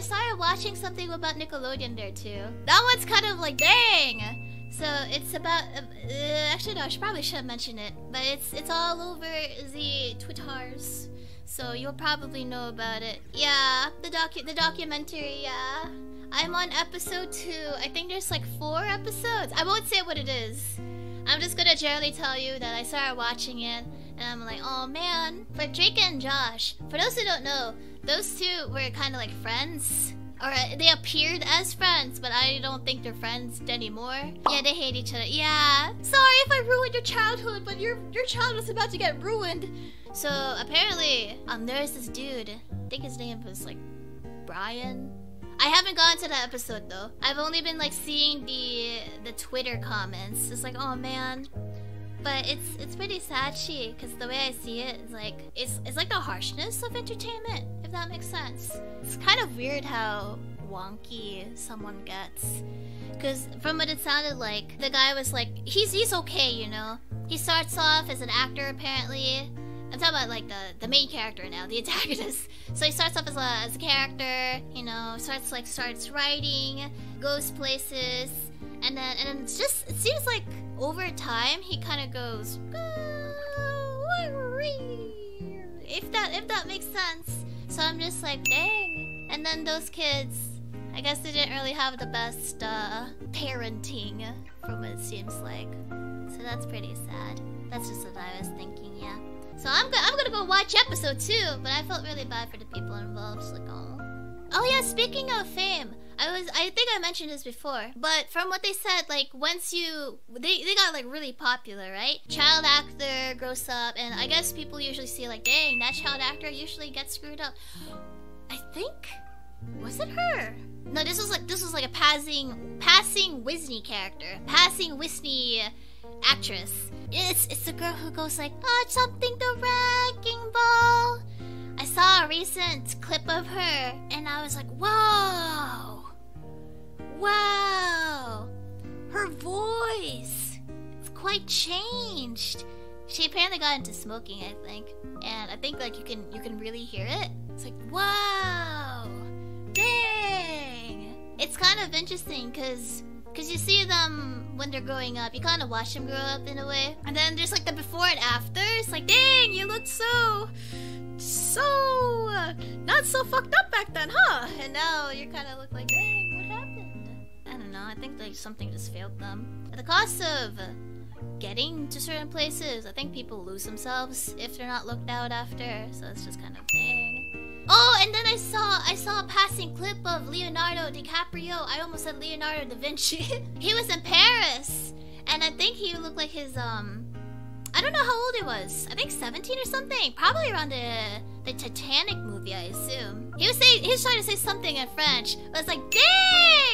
I started watching something about Nickelodeon there too. That one's kind of like dang. So it's about. Uh, uh, actually, no. I should probably should mention it, but it's it's all over the Twitters, so you'll probably know about it. Yeah, the docu the documentary. Yeah, I'm on episode two. I think there's like four episodes. I won't say what it is. I'm just gonna generally tell you that I started watching it, and I'm like, oh man. For Drake and Josh, for those who don't know, those two were kind of like friends. Or uh, they appeared as friends, but I don't think they're friends anymore. Yeah, they hate each other. Yeah. Sorry if I ruined your childhood, but your your child was about to get ruined. So apparently, um, there's this dude. I think his name was like Brian. I haven't gone to that episode though. I've only been like seeing the the Twitter comments. It's like, oh man. But it's it's pretty sadly because the way I see it is like it's it's like the harshness of entertainment, if that makes sense. It's kind of weird how wonky someone gets. Because from what it sounded like, the guy was like, he's he's okay, you know. He starts off as an actor apparently, I'm talking about like the the main character now, the antagonist. So he starts off as a as a character, you know, starts like starts writing, goes places, and then and then it's just it seems like over time he kind of goes. If that if that makes sense. So I'm just like, dang. And then those kids, I guess they didn't really have the best uh, parenting, from what it seems like. So that's pretty sad. That's just what I was thinking, yeah. So I'm, go I'm gonna go watch episode two, but I felt really bad for the people involved. Like, oh. Oh yeah, speaking of fame, I was I think I mentioned this before, but from what they said, like once you they, they got like really popular, right? Child actor grows up and I guess people usually see like, dang, that child actor usually gets screwed up. I think was it her? No, this was like this was like a passing passing Wisney character. Passing Wisney actress. It's it's the girl who goes like, oh, something the wrecking ball. I saw a recent clip of her, and I was like, whoa, wow, her voice, it's quite changed. She apparently got into smoking, I think, and I think like you can you can really hear it. It's like, wow, dang. It's kind of interesting because because you see them when they're growing up. You kind of watch them grow up in a way. And then there's like the before and after. It's like, dang, you look so... So... Not so fucked up back then, huh? And now you kind of look like, dang, know. I think like something just failed them. At the cost of getting to certain places, I think people lose themselves if they're not looked out after. So it's just kind of, dang. Oh, and then I saw I saw a passing clip of Leonardo DiCaprio. I almost said Leonardo da Vinci. he was in Paris, and I think he looked like his um. I don't know how old he was. I think 17 or something. Probably around the the Titanic movie, I assume. He was saying he was trying to say something in French. But it's like, dang,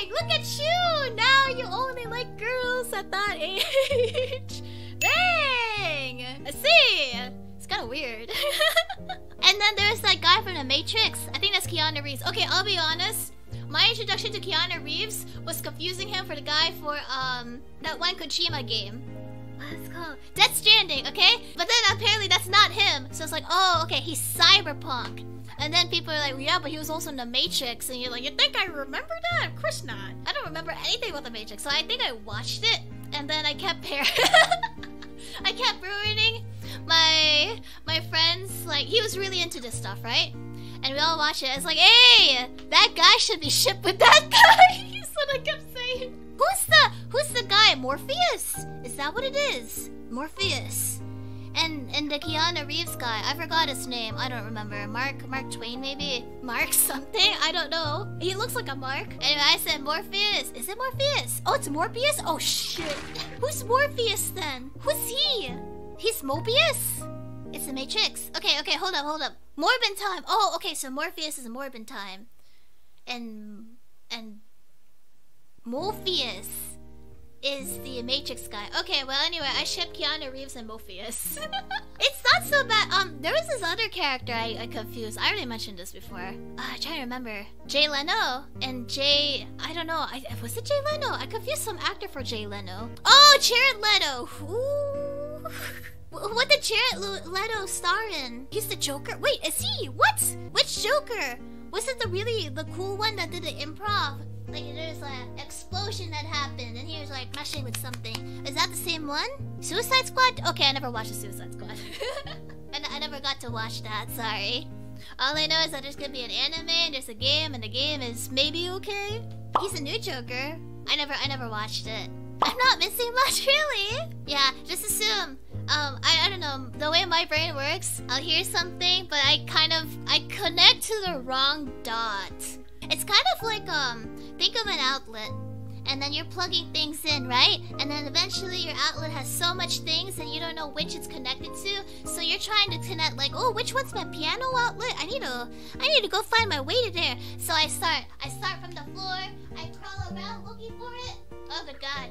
at that age. dang! I see. It's kind of weird. and then there's that guy from The Matrix. I think that's Keanu Reeves. Okay, I'll be honest. My introduction to Keanu Reeves was confusing him for the guy for um that one Kojima game. What's called? Death Stranding, okay? But then apparently that's not him. So it's like, oh, okay, he's cyberpunk. And then people are like, yeah, but he was also in The Matrix. And you're like, you think I remember that? Of course not. I don't remember anything about The Matrix. So I think I watched it. And then I kept pairing. I kept ruining my my friends like he was really into this stuff, right? And we all watched it. It's like, hey, that guy should be shipped with that guy. That's what I kept saying. Who's the who's the guy? Morpheus? Is that what it is? Morpheus. And and the Keanu Reeves guy, I forgot his name. I don't remember. Mark Mark Twain maybe? Mark something? I don't know. He looks like a Mark. Anyway, I said Morpheus. Is it Morpheus? Oh, it's Morpheus? Oh shit. Who's Morpheus then? Who's he? He's Morbius? It's the Matrix. Okay, okay, hold up, hold up. Morbin time. Oh, okay, so Morpheus is Morbin time. And and Morpheus is the Matrix guy. Okay, well anyway, I ship Keanu Reeves and Morpheus. it's not so bad. Um, there was this other character I, I confused. I already mentioned this before. Uh, I'm trying to remember. Jay Leno and Jay. I don't know. I was it Jay Leno? I confused some actor for Jay Leno. Oh, Jared Leto. Ooh. What did Jared Leto star in? He's the Joker? Wait, is he? What? Which Joker? Was it the really the cool one that did the improv? Like there's an explosion that happened, and he was like meshing with something. Is that the same one? Suicide Squad? Okay, I never watched the Suicide Squad. and I never got to watch that. Sorry. All I know is that there's gonna be an anime and there's a game, and the game is maybe okay. He's a new Joker. I never, I never watched it. I'm not missing much, really. Yeah, just assume. Um, I, I don't know. The way my brain works, I'll hear something, but I kind of I connect to the wrong dot. It's kind of like um, think of an outlet and then you're plugging things in, right? And then eventually your outlet has so much things that you don't know which it's connected to. So you're trying to connect like, oh, which one's my piano outlet? I need to I need to go find my way to there. So I start I start from the floor, I crawl around looking for it. Oh good god.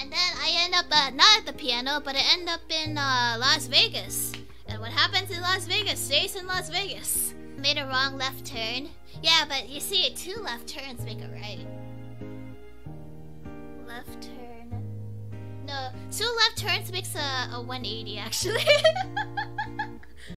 And then I end up uh, not at the piano, but I end up in uh, Las Vegas. And what happens in Las Vegas stays in Las Vegas. Made a wrong left turn. Yeah, but you see, two left turns make a right left turn. No, two left turns makes a, a 180 actually.